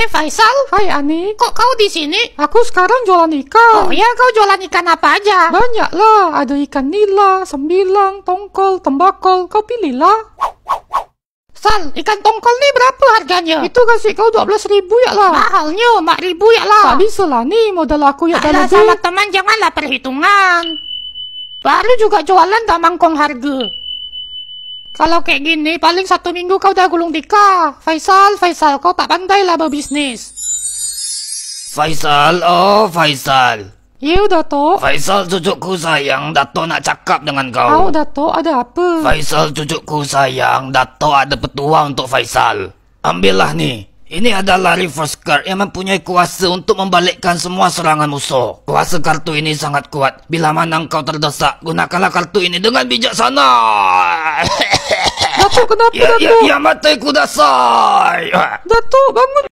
Eh, Faisal? Hai Ani, Kok kau di sini? aku sekarang jualan ikan. Oh ya, kau jualan ikan apa aja? Banyak lah, ada ikan nila, sembilang, tongkol, tembakol, kau pilihlah. Sal, ikan tongkol ni berapa harganya? Itu kasih kau 12 ribu ya lah. Mahalnya, mak ribu ya lah. Tak bisa lah ni, modal aku ya dah Alah, lebih. sama teman janganlah perhitungan. Baru juga jualan tak mangkong harga. Kalau kayak gini, paling satu minggu kau dah gulung tika. Faisal, Faisal, kau tak pandai lah berbisnis. Faisal, oh Faisal. Ya Dato'. Faisal cucuku sayang, Dato nak cakap dengan Kau kau. Dato' ada apa? Faisal cucuku sayang, Dato ada petuah untuk Faisal. Ambillah ni. Ini adalah reverse card yang mempunyai kuasa untuk membalikkan semua serangan musuh. Kuasa kartu ini sangat kuat. Bila mana engkau terdesak, gunakanlah kartu ini dengan bijaksana. Dato' kenapa ya, ya, Dato'? ya, mati kudasai. Dato' bangun.